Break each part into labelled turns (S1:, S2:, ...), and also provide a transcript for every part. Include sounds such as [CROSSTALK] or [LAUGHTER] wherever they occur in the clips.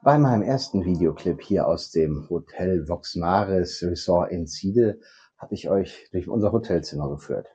S1: Bei meinem ersten Videoclip hier aus dem Hotel Vox Maris Resort in Ziede habe ich euch durch unser Hotelzimmer geführt.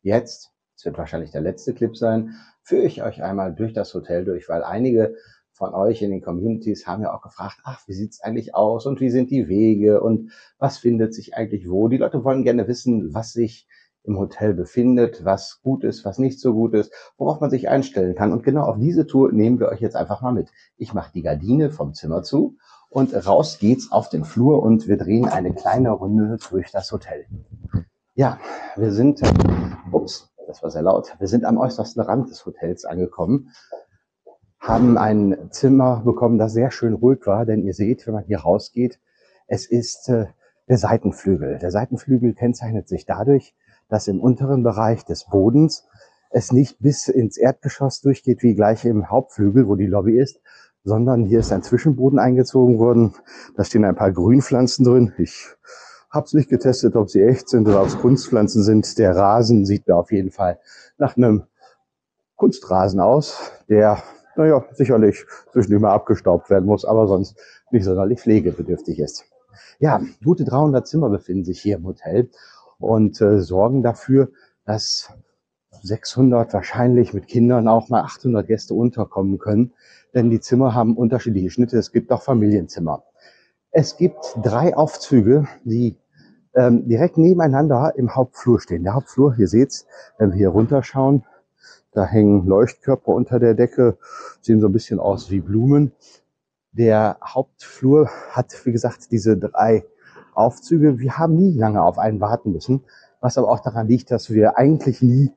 S1: Jetzt, es wird wahrscheinlich der letzte Clip sein, führe ich euch einmal durch das Hotel durch, weil einige von euch in den Communities haben ja auch gefragt, ach, wie sieht's eigentlich aus und wie sind die Wege und was findet sich eigentlich wo? Die Leute wollen gerne wissen, was sich im Hotel befindet, was gut ist, was nicht so gut ist, worauf man sich einstellen kann. Und genau auf diese Tour nehmen wir euch jetzt einfach mal mit. Ich mache die Gardine vom Zimmer zu und raus geht's auf den Flur und wir drehen eine kleine Runde durch das Hotel. Ja, wir sind, ups, das war sehr laut, wir sind am äußersten Rand des Hotels angekommen, haben ein Zimmer bekommen, das sehr schön ruhig war, denn ihr seht, wenn man hier rausgeht, es ist äh, der Seitenflügel. Der Seitenflügel kennzeichnet sich dadurch, dass im unteren Bereich des Bodens es nicht bis ins Erdgeschoss durchgeht, wie gleich im Hauptflügel, wo die Lobby ist, sondern hier ist ein Zwischenboden eingezogen worden. Da stehen ein paar Grünpflanzen drin. Ich habe es nicht getestet, ob sie echt sind oder ob es Kunstpflanzen sind. Der Rasen sieht mir auf jeden Fall nach einem Kunstrasen aus, der, naja, sicherlich zwischendurch mal abgestaubt werden muss, aber sonst nicht sonderlich pflegebedürftig ist. Ja, gute 300 Zimmer befinden sich hier im Hotel und äh, sorgen dafür, dass 600 wahrscheinlich mit Kindern auch mal 800 Gäste unterkommen können, denn die Zimmer haben unterschiedliche Schnitte. Es gibt auch Familienzimmer. Es gibt drei Aufzüge, die ähm, direkt nebeneinander im Hauptflur stehen. Der Hauptflur, hier seht's, wenn wir hier runterschauen, da hängen Leuchtkörper unter der Decke, sehen so ein bisschen aus wie Blumen. Der Hauptflur hat, wie gesagt, diese drei Aufzüge. Wir haben nie lange auf einen warten müssen, was aber auch daran liegt, dass wir eigentlich nie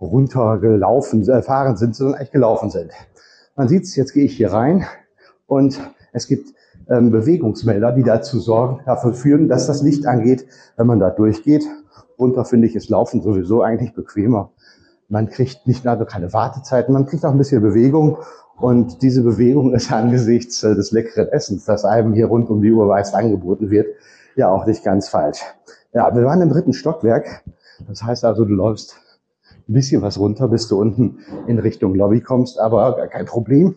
S1: runtergelaufen, äh, fahren sind, sondern eigentlich gelaufen sind. Man sieht's, jetzt gehe ich hier rein und es gibt ähm, Bewegungsmelder, die dazu sorgen, dafür führen, dass das Licht angeht, wenn man da durchgeht. Runter finde ich, ist Laufen sowieso eigentlich bequemer. Man kriegt nicht nur keine Wartezeiten, man kriegt auch ein bisschen Bewegung. Und diese Bewegung ist [LAUGHS] angesichts äh, des leckeren Essens, das einem hier rund um die Uhr weiß angeboten wird, ja auch nicht ganz falsch. Ja, wir waren im dritten Stockwerk. Das heißt also, du läufst ein bisschen was runter, bis du unten in Richtung Lobby kommst, aber gar kein Problem.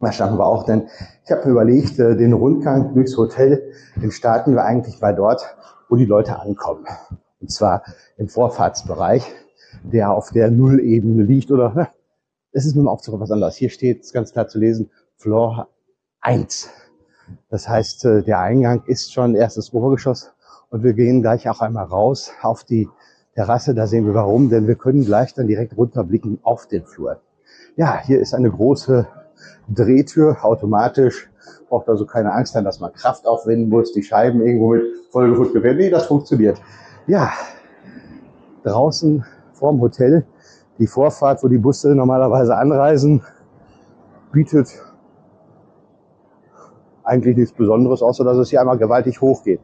S1: Da standen wir auch, denn ich habe mir überlegt, äh, den Rundgang durchs Hotel, den starten wir eigentlich bei dort, wo die Leute ankommen. Und zwar im Vorfahrtsbereich, der auf der Nullebene liegt oder es ist mit dem Aufzug was anderes. Hier steht ganz klar zu lesen, Floor 1. Das heißt, äh, der Eingang ist schon erstes Obergeschoss und wir gehen gleich auch einmal raus auf die Terrasse. Da sehen wir warum, denn wir können gleich dann direkt runterblicken auf den Flur. Ja, hier ist eine große Drehtür, automatisch. Braucht also keine Angst haben, dass man Kraft aufwenden muss, die Scheiben irgendwo mit vollgefutzt werden. Nee, das funktioniert. Ja, draußen vorm Hotel, die Vorfahrt, wo die Busse normalerweise anreisen, bietet eigentlich nichts Besonderes, außer dass es hier einmal gewaltig hochgeht.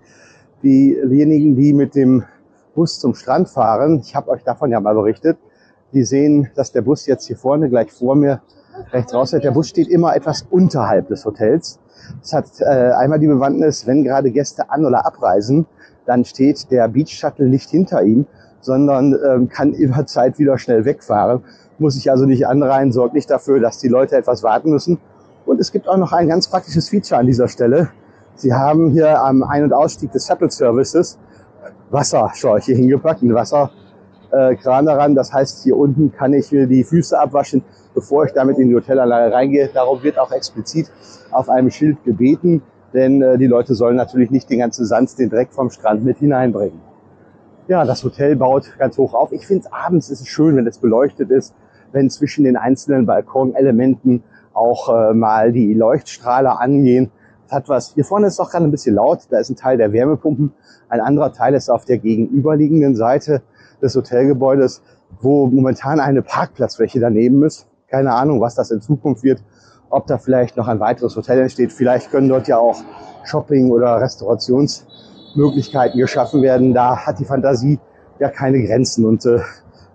S1: Diejenigen, die mit dem Bus zum Strand fahren, ich habe euch davon ja mal berichtet, die sehen, dass der Bus jetzt hier vorne gleich vor mir rechts rausfährt. Der Bus steht immer etwas unterhalb des Hotels. Das hat äh, einmal die Bewandtnis, wenn gerade Gäste an- oder abreisen, dann steht der Beach Shuttle nicht hinter ihm, sondern ähm, kann [LAUGHS] über Zeit wieder schnell wegfahren. Muss sich also nicht anreihen, sorgt nicht dafür, dass die Leute etwas warten müssen. Und es gibt auch noch ein ganz praktisches Feature an dieser Stelle. Sie haben hier am Ein- und Ausstieg des Shuttle Services Wasserschläuche hingepackt, ein Wasserkran daran. Das heißt, hier unten kann ich mir die Füße abwaschen, bevor ich damit in die Hotelanlage reingehe. Darum wird auch explizit auf einem Schild gebeten, denn äh, die Leute sollen natürlich nicht den ganzen Sand, den Dreck vom Strand mit hineinbringen. Ja, das Hotel baut ganz hoch auf. Ich finde, abends ist es schön, wenn es beleuchtet ist, wenn zwischen den einzelnen Balkonelementen auch äh, mal die Leuchtstrahler angehen. Das hat was. Hier vorne ist auch gerade ein bisschen laut. Da ist ein Teil der Wärmepumpen. Ein anderer Teil ist auf der gegenüberliegenden Seite des Hotelgebäudes, wo momentan eine Parkplatzfläche daneben ist. Keine Ahnung, was das in Zukunft wird. Ob da vielleicht noch ein weiteres Hotel entsteht. Vielleicht können dort ja auch Shopping- oder Restaurationsmöglichkeiten geschaffen werden. Da hat die Fantasie ja keine Grenzen. Und äh,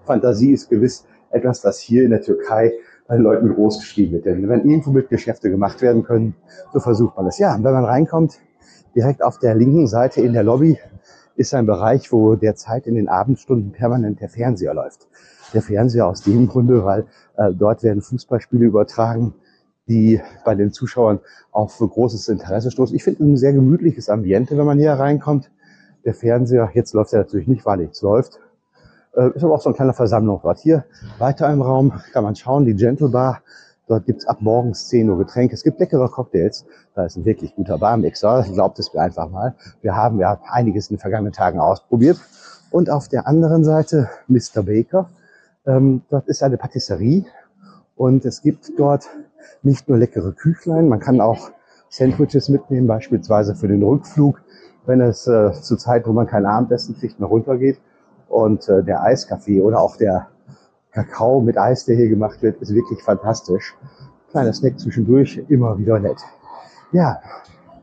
S1: Fantasie ist gewiss etwas, was hier in der Türkei bei Leuten groß geschrieben wird. Denn wenn irgendwo mit Geschäfte gemacht werden können, so versucht man es. Ja, wenn man reinkommt, direkt auf der linken Seite in der Lobby ist ein Bereich, wo derzeit in den Abendstunden permanent der Fernseher läuft. Der Fernseher aus dem Grunde, weil äh, dort werden Fußballspiele übertragen. die bei den Zuschauern auf großes Interesse stoßen. Ich finde ein sehr gemütliches Ambiente, wenn man hier reinkommt. Der Fernseher, jetzt läuft er natürlich nicht, weil nichts läuft. Äh, ist aber auch so ein kleiner Versammlungsort. Hier weiter im Raum kann man schauen, die Gentle Bar. Dort gibt's ab morgens 10 Uhr Getränke. Es gibt leckere Cocktails. Da ist ein wirklich guter Barmixer. Glaubt es mir einfach mal. Wir haben ja einiges in den vergangenen Tagen ausprobiert. Und auf der anderen Seite Mr. Baker. Ähm, dort ist eine Patisserie. Und es gibt dort nicht nur leckere Küchlein, man kann auch Sandwiches mitnehmen, beispielsweise für den Rückflug, wenn es äh, zur Zeit, wo man kein Abendessen kriegt, mehr runtergeht. Und äh, der Eiskaffee oder auch der Kakao mit Eis, der hier gemacht wird, ist wirklich fantastisch. Kleiner Snack zwischendurch, immer wieder nett. Ja,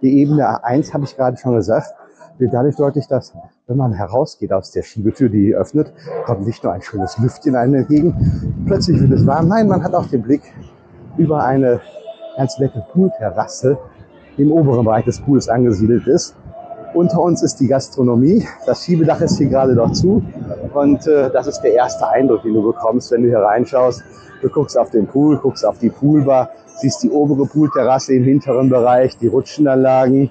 S1: die Ebene A1 habe ich gerade schon gesagt, wird dadurch deutlich, dass wenn man herausgeht aus der Schiebetür, die öffnet, kommt nicht nur ein schönes Lüftchen einem entgegen, plötzlich wird es warm. Nein, man hat auch den Blick über eine ganz nette Poolterrasse, die im oberen Bereich des Pools angesiedelt ist. Unter uns ist die Gastronomie. Das Schiebedach ist hier gerade noch zu. Und äh, das ist der erste Eindruck, den du bekommst, wenn du hier reinschaust. Du guckst auf den Pool, guckst auf die Poolbar, siehst die obere Poolterrasse im hinteren Bereich, die Rutschenanlagen.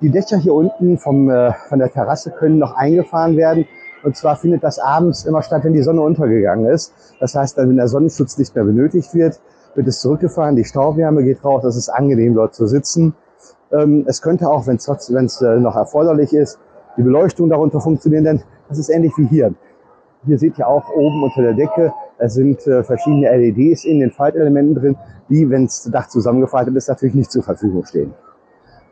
S1: Die Dächer hier unten vom, äh, von der Terrasse können noch eingefahren werden. Und zwar findet das abends immer statt, wenn die Sonne untergegangen ist. Das heißt, wenn der Sonnenschutz nicht mehr benötigt wird, wird es zurückgefahren, die Stauwärme geht raus, es ist angenehm dort zu sitzen. Ähm, es könnte auch, wenn es äh, noch erforderlich ist, die Beleuchtung darunter funktionieren, denn das ist ähnlich wie hier. Hier seht ihr auch oben unter der Decke, es sind äh, verschiedene LEDs in den Faltelementen drin, die, wenn das Dach zusammengefaltet ist, natürlich nicht zur Verfügung stehen.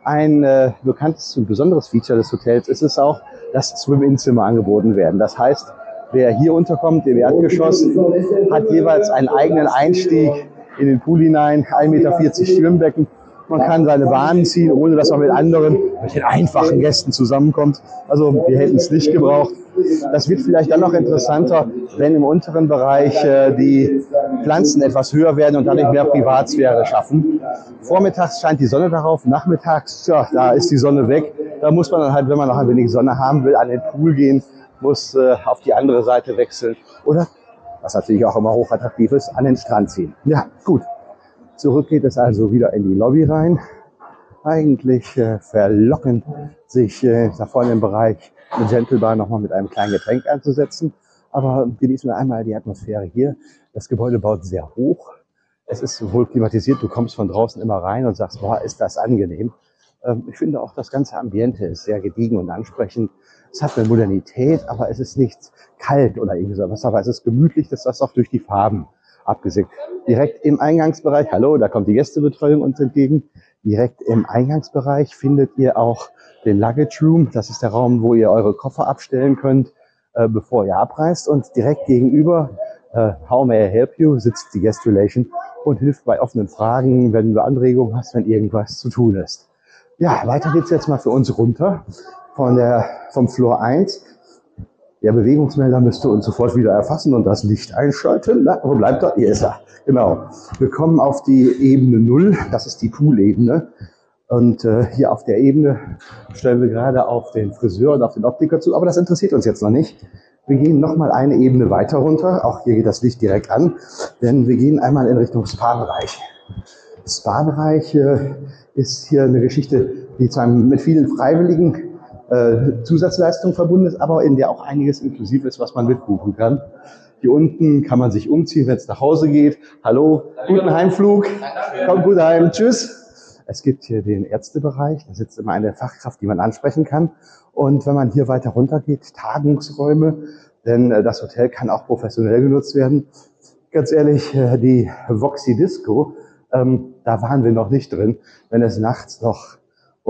S1: Ein äh, bekanntes und besonderes Feature des Hotels ist es auch, dass Swim-In-Zimmer angeboten werden. Das heißt, wer hier unterkommt, im Erdgeschoss, hat jeweils einen eigenen Einstieg in den Pool hinein, 1,40 Meter Schwimmbecken. Man kann seine Bahnen ziehen, ohne dass man mit anderen, mit den einfachen Gästen zusammenkommt. Also wir hätten es nicht gebraucht. Das wird vielleicht dann noch interessanter, wenn im unteren Bereich äh, die Pflanzen etwas höher werden und dadurch mehr Privatsphäre schaffen. Vormittags scheint die Sonne darauf, nachmittags, ja, da ist die Sonne weg. Da muss man dann halt, wenn man noch ein wenig Sonne haben will, an den Pool gehen, muss äh, auf die andere Seite wechseln oder was natürlich auch immer hochattraktiv ist, an den Strand ziehen. Ja, gut. Zurück geht es also wieder in die Lobby rein. Eigentlich äh, verlockend, sich äh, da vorne im Bereich eine Gentlebar nochmal mit einem kleinen Getränk anzusetzen. Aber genießen wir einmal die Atmosphäre hier. Das Gebäude baut sehr hoch. Es ist wohl klimatisiert. Du kommst von draußen immer rein und sagst, boah, ist das angenehm. Ähm, ich finde auch das ganze Ambiente ist sehr gediegen und ansprechend. Es hat eine Modernität, aber es ist nicht kalt oder irgendwie sowas. Aber es ist gemütlich, das auch durch die Farben abgesickt. Direkt im Eingangsbereich, hallo, da kommt die Gästebetreuung uns entgegen. Direkt im Eingangsbereich findet ihr auch den Luggage Room. Das ist der Raum, wo ihr eure Koffer abstellen könnt, äh, bevor ihr abreist. Und direkt gegenüber, äh, How may I help you, sitzt die Guest Relation und hilft bei offenen Fragen, wenn du Anregungen hast, wenn irgendwas zu tun ist. Ja, weiter geht's jetzt mal für uns runter von der, vom Floor 1. Der Bewegungsmelder müsste uns sofort wieder erfassen und das Licht einschalten. Na, wo bleibt er? Hier ist er. Genau. Wir kommen auf die Ebene 0. Das ist die Poolebene. Und äh, hier auf der Ebene stellen wir gerade auf den Friseur und auf den Optiker zu. Aber das interessiert uns jetzt noch nicht. Wir gehen nochmal eine Ebene weiter runter. Auch hier geht das Licht direkt an. Denn wir gehen einmal in Richtung Spa-Bereich. Spa-Bereich äh, ist hier eine Geschichte, die zwar mit vielen Freiwilligen äh, Zusatzleistung verbunden ist, aber in der auch einiges inklusiv ist, was man mitbuchen kann. Hier unten kann man sich umziehen, wenn es nach Hause geht. Hallo, guten Heimflug. Kommt gut heim. Tschüss. Es gibt hier den Ärztebereich. Da sitzt immer eine Fachkraft, die man ansprechen kann. Und wenn man hier weiter runter geht, Tagungsräume, denn äh, das Hotel kann auch professionell genutzt werden. Ganz ehrlich, äh, die Voxy Disco, ähm, da waren wir noch nicht drin. Wenn es nachts noch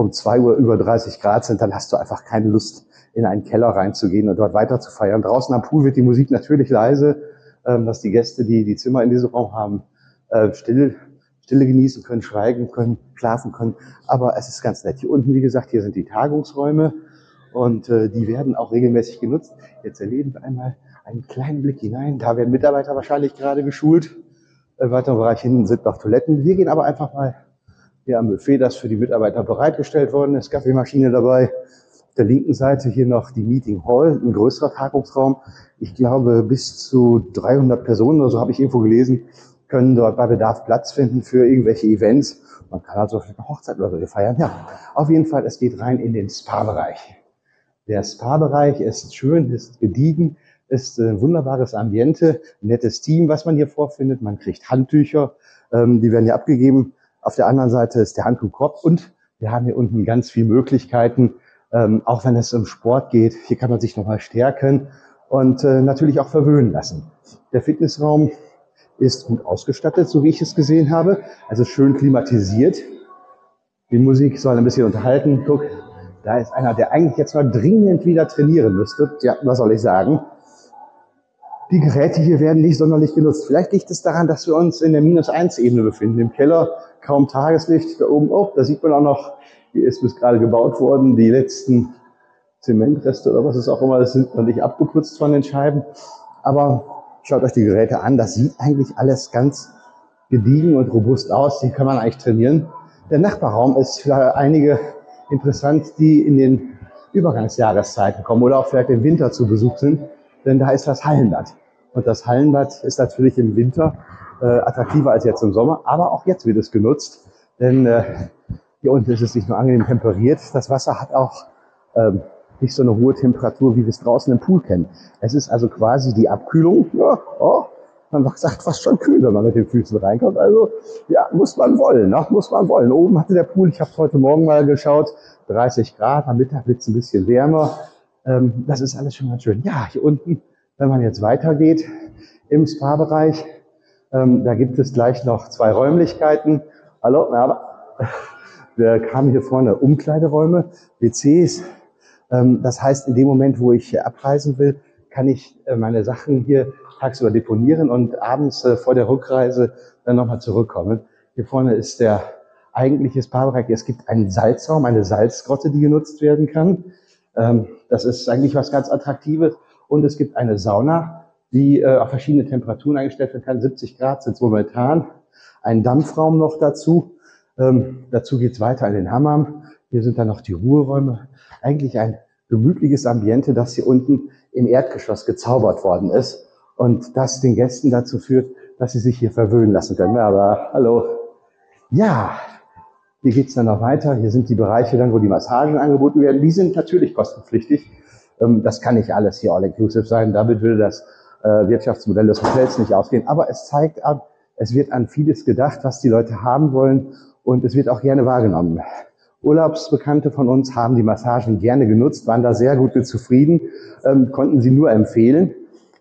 S1: um zwei Uhr über 30 Grad sind, dann hast du einfach keine Lust, in einen Keller reinzugehen und dort weiter zu feiern. Draußen am Pool wird die Musik natürlich leise, ähm, dass die Gäste, die die Zimmer in diesem Raum haben, äh, still, Stille genießen können, schweigen können, schlafen können. Aber es ist ganz nett. Hier unten, wie gesagt, hier sind die Tagungsräume und äh, die werden auch regelmäßig genutzt. Jetzt erleben wir einmal einen kleinen Blick hinein. Da werden Mitarbeiter wahrscheinlich gerade geschult. Im weiteren Bereich hinten sind noch Toiletten. Wir gehen aber einfach mal hier am Buffet, das für die Mitarbeiter bereitgestellt worden ist, Kaffeemaschine dabei. Auf der linken Seite hier noch die Meeting Hall, ein größerer Tagungsraum. Ich glaube, bis zu 300 Personen oder so habe ich irgendwo gelesen, können dort bei Bedarf Platz finden für irgendwelche Events. Man kann also eine Hochzeit oder so feiern. Ja, auf jeden Fall, es geht rein in den Spa-Bereich. Der Spa-Bereich ist schön, ist gediegen, ist ein wunderbares Ambiente, nettes Team, was man hier vorfindet. Man kriegt Handtücher, ähm, die werden ja abgegeben. Auf der anderen Seite ist der Handtuchkorb und wir haben hier unten ganz viele Möglichkeiten, ähm, auch wenn es um Sport geht. Hier kann man sich nochmal stärken und äh, natürlich auch verwöhnen lassen. Der Fitnessraum ist gut ausgestattet, so wie ich es gesehen habe. Also schön klimatisiert. Die Musik soll ein bisschen unterhalten. Guck, da ist einer, der eigentlich jetzt mal dringend wieder trainieren müsste. Ja, was soll ich sagen? Die Geräte hier werden nicht sonderlich genutzt. Vielleicht liegt es daran, dass wir uns in der Minus-1-Ebene befinden. Im Keller kaum Tageslicht. Da oben, oh, da sieht man auch noch, hier ist bis gerade gebaut worden, die letzten Zementreste oder was es auch immer, das sind noch nicht abgeputzt von den Scheiben. Aber schaut euch die Geräte an. Das sieht eigentlich alles ganz gediegen und robust aus. Die kann man eigentlich trainieren. Der Nachbarraum ist für einige interessant, die in den Übergangsjahreszeiten kommen oder auch vielleicht im Winter zu Besuch sind, denn da ist das Hallenbad. Und das Hallenbad ist natürlich im Winter äh, attraktiver als jetzt im Sommer, aber auch jetzt wird es genutzt, denn äh, hier unten ist es nicht nur angenehm temperiert, das Wasser hat auch ähm, nicht so eine hohe Temperatur, wie wir es draußen im Pool kennen. Es ist also quasi die Abkühlung. Ja, oh, man sagt fast schon kühl, wenn man mit den Füßen reinkommt. Also ja, muss man wollen, ne? muss man wollen. Oben hatte der Pool, ich habe heute Morgen mal geschaut, 30 Grad, am Mittag wird es ein bisschen wärmer. Ähm, das ist alles schon ganz schön. Ja, hier unten, wenn man jetzt weitergeht im Spa-Bereich, ähm, da gibt es gleich noch zwei Räumlichkeiten. Hallo, na, [LAUGHS] wir kamen hier vorne Umkleideräume, WCs, ähm, das heißt, in dem Moment, wo ich abreisen will, kann ich äh, meine Sachen hier tagsüber deponieren und abends äh, vor der Rückreise dann nochmal zurückkommen. Hier vorne ist der eigentliche Spa-Bereich. Es gibt einen Salzraum, eine Salzgrotte, die genutzt werden kann. Ähm, das ist eigentlich was ganz Attraktives. Und es gibt eine Sauna, die äh, auf verschiedene Temperaturen eingestellt werden kann. 70 Grad sind momentan. Ein Dampfraum noch dazu. Ähm, dazu geht's weiter in den Hammam. Hier sind dann noch die Ruheräume. Eigentlich ein gemütliches Ambiente, das hier unten im Erdgeschoss gezaubert worden ist und das den Gästen dazu führt, dass sie sich hier verwöhnen lassen können. Aber hallo. Ja, hier geht's dann noch weiter. Hier sind die Bereiche dann, wo die Massagen angeboten werden. Die sind natürlich kostenpflichtig. Ähm, das kann nicht alles hier all-inclusive sein. Damit würde das äh, Wirtschaftsmodell des Hotels nicht ausgehen. Aber es zeigt an, es wird an vieles gedacht, was die Leute haben wollen und es wird auch gerne wahrgenommen. Urlaubsbekannte von uns haben die Massagen gerne genutzt, waren da sehr gut mit zufrieden, ähm, konnten sie nur empfehlen.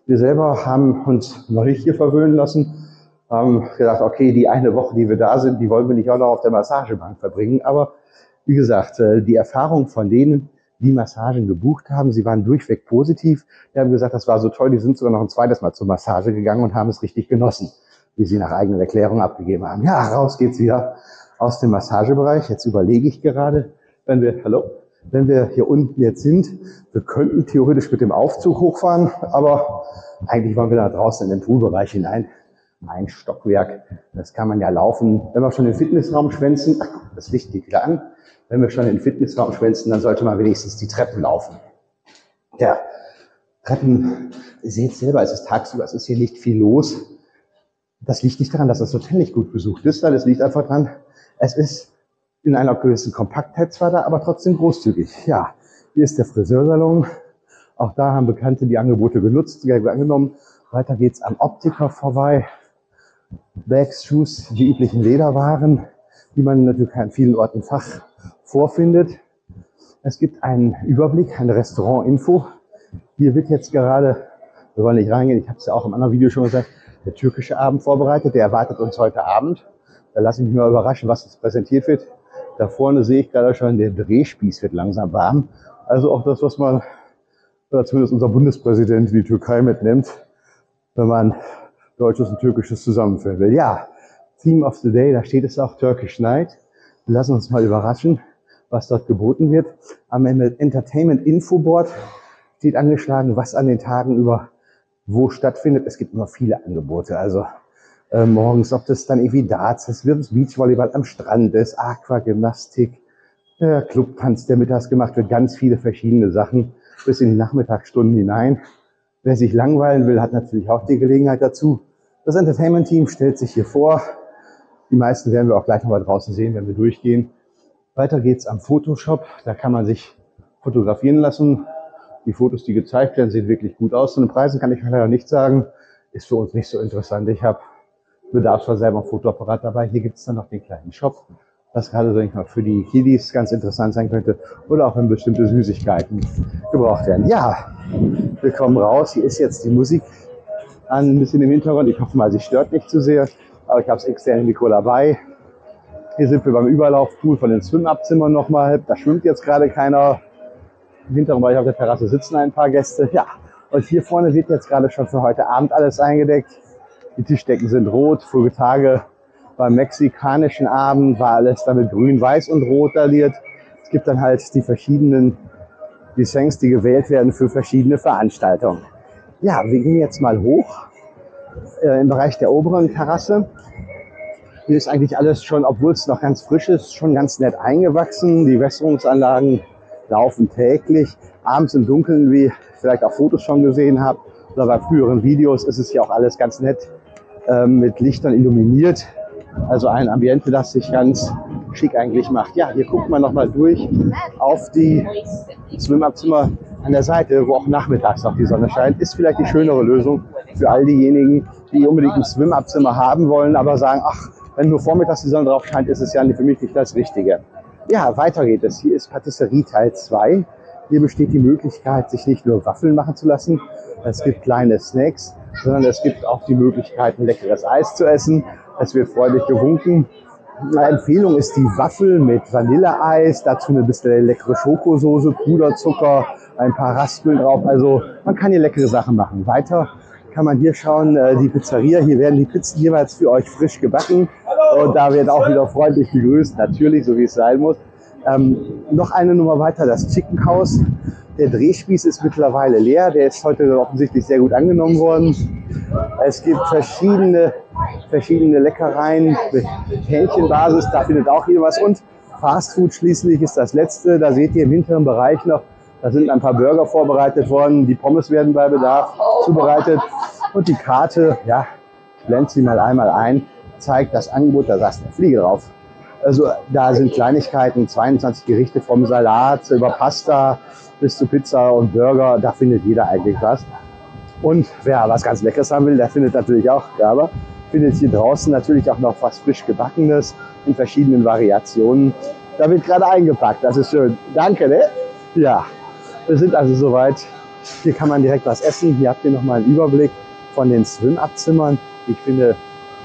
S1: Wir selber haben uns nicht hier verwöhnen lassen, haben gedacht, okay, die eine Woche, die wir da sind, die wollen wir nicht auch noch auf der Massagebank verbringen. Aber wie gesagt, äh, die Erfahrung von denen, die Massagen gebucht haben, sie waren durchweg positiv. Die haben gesagt, das war so toll, die sind sogar noch ein zweites Mal zur Massage gegangen und haben es richtig genossen, wie sie nach eigenen Erklärungen abgegeben haben. Ja, raus geht's wieder aus dem Massagebereich. Jetzt überlege ich gerade, wenn wir, hallo, wenn wir hier unten jetzt sind, wir könnten theoretisch mit dem Aufzug hochfahren, aber eigentlich wollen wir da draußen in den Poolbereich hinein. Ein Stockwerk, das kann man ja laufen. Wenn wir schon den Fitnessraum schwänzen, das Licht geht wieder an. Wenn wir schon den Fitnessraum schwänzen, dann sollte man wenigstens die Treppen laufen. Ja, Treppen, ihr seht selber, es ist tagsüber, es ist hier nicht viel los. Das liegt nicht daran, dass das Hotel nicht gut besucht ist, sondern es liegt einfach daran, es ist in einer gewissen Kompaktheit zwar da, aber trotzdem großzügig. Ja, hier ist der Friseursalon. Auch da haben Bekannte die Angebote genutzt, angenommen. Weiter geht's am Optiker vorbei. Bags, Shoes, die üblichen Lederwaren, die man natürlich an vielen Orten Fach vorfindet. Es gibt einen Überblick, eine Restaurant-Info. Hier wird jetzt gerade, wir wollen nicht reingehen, ich habe es ja auch im anderen Video schon gesagt, der türkische Abend vorbereitet. Der erwartet uns heute Abend. Da lasse ich mich mal überraschen, was jetzt präsentiert wird. Da vorne sehe ich gerade schon, der Drehspieß wird langsam warm. Also auch das, was man, oder zumindest unser Bundespräsident die Türkei mitnimmt, wenn man Deutsches und Türkisches zusammenführen will. Ja, Theme of the Day, da steht es auch Turkish Night. Lassen uns mal überraschen, was dort geboten wird. Am Entertainment Infoboard steht angeschlagen, was an den Tagen über wo stattfindet. Es gibt immer viele Angebote. Also äh, morgens, ob das dann irgendwie Darts ist, wird es Beachvolleyball am Strand ist, Aquagymnastik, äh, Clubtanz, der mittags gemacht wird, ganz viele verschiedene Sachen bis in die Nachmittagsstunden hinein. Wer sich langweilen will, hat natürlich auch die Gelegenheit dazu. Das Entertainment-Team stellt sich hier vor. Die meisten werden wir auch gleich nochmal draußen sehen, wenn wir durchgehen. Weiter geht's am Photoshop. Da kann man sich fotografieren lassen. Die Fotos, die gezeigt werden, sehen wirklich gut aus. Zu den Preisen kann ich leider nicht sagen. Ist für uns nicht so interessant. Ich habe bedarfsfall selber ein Fotoapparat dabei. Hier gibt's dann noch den kleinen Shop, was gerade, sag ich mal, für die Kiddies ganz interessant sein könnte. Oder auch wenn bestimmte Süßigkeiten gebraucht werden. Ja, wir kommen raus. Hier ist jetzt die Musik an, ein bisschen im Hintergrund. Ich hoffe mal, sie stört nicht zu sehr. Aber ich habe das externe Mikro dabei. Hier sind wir beim Überlaufpool von den Schwimmabzimmern nochmal. Da schwimmt jetzt gerade keiner. Im Hintergrund bei auf der Terrasse sitzen ein paar Gäste. Ja, und hier vorne wird jetzt gerade schon für heute Abend alles eingedeckt. Die Tischdecken sind rot. Vorige Tage beim mexikanischen Abend war alles damit grün, weiß und rot daliert. Es gibt dann halt die verschiedenen Designs, die gewählt werden für verschiedene Veranstaltungen. Ja, wir gehen jetzt mal hoch äh, im Bereich der oberen Terrasse. Hier ist eigentlich alles schon, obwohl es noch ganz frisch ist, schon ganz nett eingewachsen. Die Wässerungsanlagen laufen täglich. Abends im Dunkeln, wie vielleicht auch Fotos schon gesehen habt, oder bei früheren Videos ist es ja auch alles ganz nett ähm, mit Lichtern illuminiert. Also ein Ambiente, das sich ganz schick eigentlich macht. Ja, hier guckt man nochmal durch auf die Schwimmabzimmer an der Seite, wo auch nachmittags noch die Sonne scheint. Ist vielleicht die schönere Lösung für all diejenigen, die unbedingt ein Schwimmabzimmer haben wollen, aber sagen, ach, wenn nur vormittags die Sonne drauf scheint, ist es ja für mich nicht das Richtige. Ja, weiter geht es. Hier ist Patisserie Teil 2. Hier besteht die Möglichkeit, sich nicht nur Waffeln machen zu lassen. Es gibt kleine Snacks, sondern es gibt auch die Möglichkeit, ein leckeres Eis zu essen. Es wird freudig gewunken. Eine Empfehlung ist die Waffel mit Vanilleeis, dazu eine bisschen leckere Schokosoße, Puderzucker, ein paar Raspeln drauf. Also man kann hier leckere Sachen machen. Weiter kann man hier schauen, äh, die Pizzeria. Hier werden die Pizzen jeweils für euch frisch gebacken. Und da wird auch wieder freundlich begrüßt, natürlich, so wie es sein muss. Ähm, noch eine Nummer weiter, das Chicken House. Der Drehspieß ist mittlerweile leer. Der ist heute offensichtlich sehr gut angenommen worden. Es gibt verschiedene, verschiedene Leckereien mit Hähnchenbasis. Da findet auch jeder was. Und Fast Food schließlich ist das letzte. Da seht ihr im hinteren Bereich noch, da sind ein paar Burger vorbereitet worden. Die Pommes werden bei Bedarf zubereitet. Und die Karte, ja, ich blende sie mal einmal ein, zeigt das Angebot, da saß eine Fliege drauf. Also da sind Kleinigkeiten, 22 Gerichte vom Salat über Pasta bis zu Pizza und Burger, da findet jeder eigentlich was. Und wer was ganz Leckeres haben will, der findet natürlich auch Gerber. Findet hier draußen natürlich auch noch was frisch gebackenes in verschiedenen Variationen. Da wird gerade eingepackt, das ist schön. Danke, ne? Ja, wir sind also soweit. Hier kann man direkt was essen. Hier habt ihr nochmal einen Überblick von den Swim-Up-Zimmern. Ich finde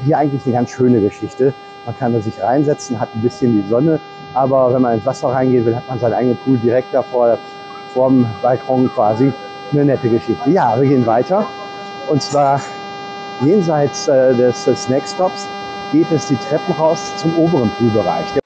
S1: hier eigentlich eine ganz schöne Geschichte. Man kann da sich reinsetzen, hat ein bisschen die Sonne, aber wenn man ins Wasser reingehen will, hat man seinen eigenen Pool direkt davor, vorm Balkon quasi. Eine nette Geschichte. Ja, wir gehen weiter. Und zwar jenseits äh, des Snackstops geht es die Treppen raus zum oberen Poolbereich.